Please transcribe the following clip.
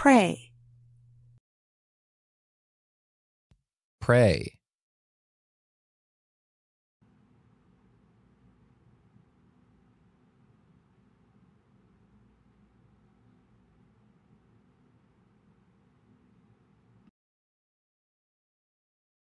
Pray. Pray.